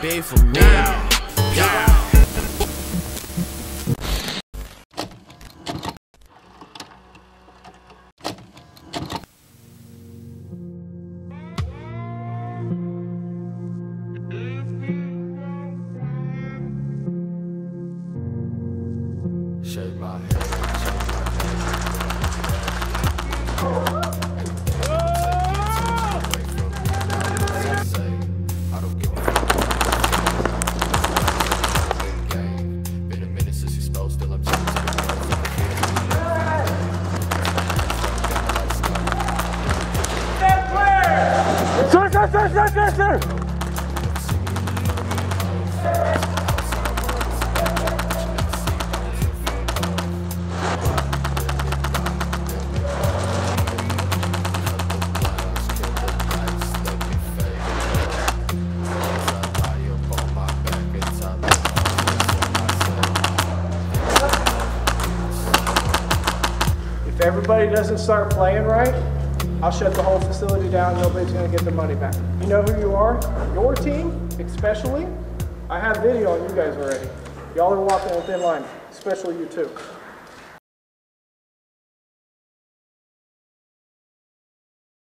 be for me. Yeah. Shake my head, If everybody doesn't start playing right, I'll shut the whole facility down. Nobody's going to get their money back. You know who you are? Your team, especially. I have video on you guys already. Y'all are walking a thin line, especially you two.